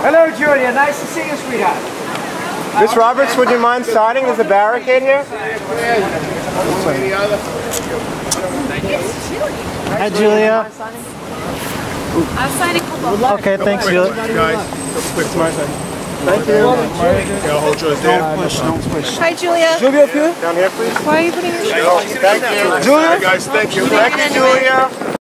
Hello, Julia. Nice to see you, sweetheart. Miss Roberts, would you mind signing? There's a barricade here. Hi, Julia. I'm signing. Okay, thanks, Julia. Guys, quick my side. Thank you. Don't push. Don't push. Hi, Julia. Julia, up? Down here, please. Why are you putting your Thank you. Julia? guys, thank you. Thank you, Julia.